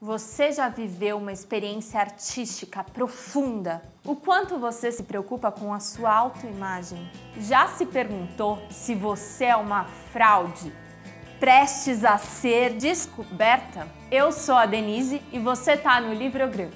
Você já viveu uma experiência artística profunda? O quanto você se preocupa com a sua autoimagem? Já se perguntou se você é uma fraude prestes a ser descoberta? Eu sou a Denise e você está no Livrogram.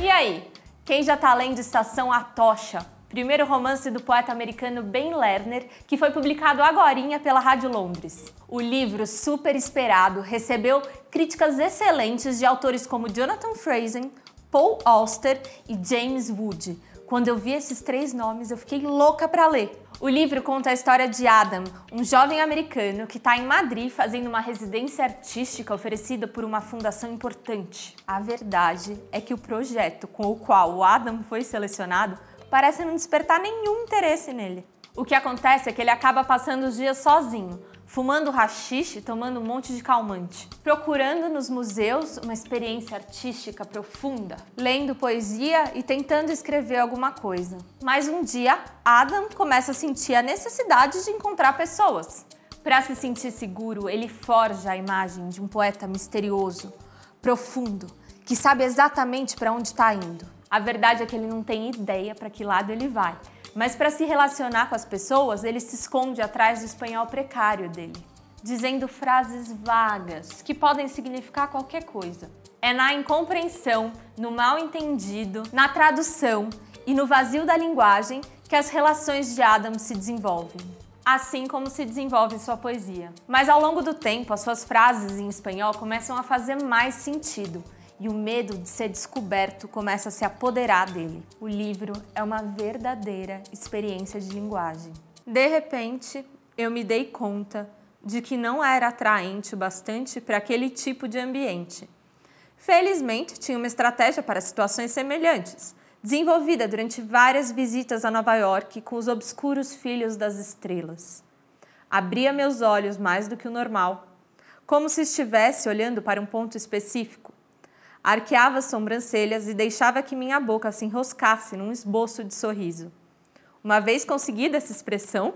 E aí, quem já está lendo Estação Atocha? Primeiro romance do poeta americano Ben Lerner, que foi publicado agora pela Rádio Londres. O livro, super esperado, recebeu críticas excelentes de autores como Jonathan Franzen, Paul Auster e James Wood. Quando eu vi esses três nomes, eu fiquei louca para ler. O livro conta a história de Adam, um jovem americano que está em Madrid fazendo uma residência artística oferecida por uma fundação importante. A verdade é que o projeto com o qual o Adam foi selecionado parece não despertar nenhum interesse nele. O que acontece é que ele acaba passando os dias sozinho, fumando rachixe, tomando um monte de calmante, procurando nos museus uma experiência artística profunda, lendo poesia e tentando escrever alguma coisa. Mas um dia, Adam começa a sentir a necessidade de encontrar pessoas. Para se sentir seguro, ele forja a imagem de um poeta misterioso, profundo, que sabe exatamente para onde está indo. A verdade é que ele não tem ideia para que lado ele vai. Mas para se relacionar com as pessoas, ele se esconde atrás do espanhol precário dele, dizendo frases vagas que podem significar qualquer coisa. É na incompreensão, no mal entendido, na tradução e no vazio da linguagem que as relações de Adam se desenvolvem assim como se desenvolve sua poesia. Mas ao longo do tempo, as suas frases em espanhol começam a fazer mais sentido e o medo de ser descoberto começa a se apoderar dele. O livro é uma verdadeira experiência de linguagem. De repente, eu me dei conta de que não era atraente o bastante para aquele tipo de ambiente. Felizmente, tinha uma estratégia para situações semelhantes, desenvolvida durante várias visitas a Nova York com os obscuros filhos das estrelas. Abria meus olhos mais do que o normal, como se estivesse olhando para um ponto específico arqueava as sobrancelhas e deixava que minha boca se enroscasse num esboço de sorriso. Uma vez conseguida essa expressão,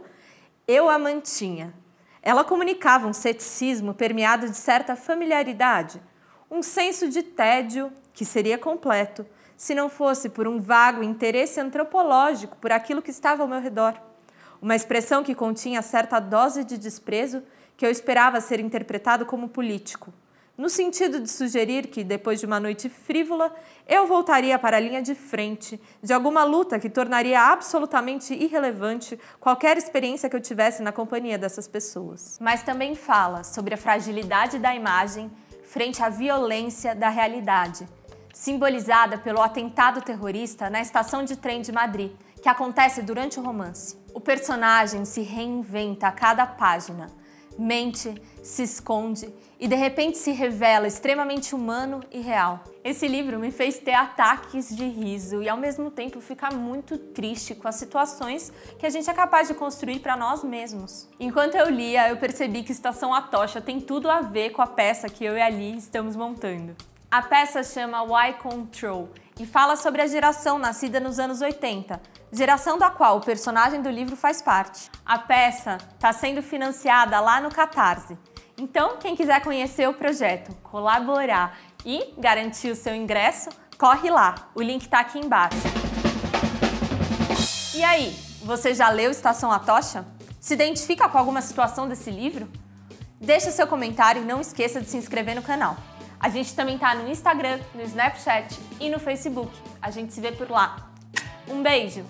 eu a mantinha. Ela comunicava um ceticismo permeado de certa familiaridade, um senso de tédio que seria completo se não fosse por um vago interesse antropológico por aquilo que estava ao meu redor. Uma expressão que continha certa dose de desprezo que eu esperava ser interpretado como político no sentido de sugerir que, depois de uma noite frívola, eu voltaria para a linha de frente de alguma luta que tornaria absolutamente irrelevante qualquer experiência que eu tivesse na companhia dessas pessoas. Mas também fala sobre a fragilidade da imagem frente à violência da realidade, simbolizada pelo atentado terrorista na estação de trem de Madrid, que acontece durante o romance. O personagem se reinventa a cada página mente, se esconde e de repente se revela extremamente humano e real. Esse livro me fez ter ataques de riso e ao mesmo tempo ficar muito triste com as situações que a gente é capaz de construir para nós mesmos. Enquanto eu lia, eu percebi que Estação Atocha tem tudo a ver com a peça que eu e a Li estamos montando. A peça chama Why Control e fala sobre a geração nascida nos anos 80, geração da qual o personagem do livro faz parte. A peça está sendo financiada lá no Catarse. Então, quem quiser conhecer o projeto, colaborar e garantir o seu ingresso, corre lá. O link está aqui embaixo. E aí, você já leu Estação Atocha? Se identifica com alguma situação desse livro? Deixa seu comentário e não esqueça de se inscrever no canal. A gente também tá no Instagram, no Snapchat e no Facebook. A gente se vê por lá. Um beijo!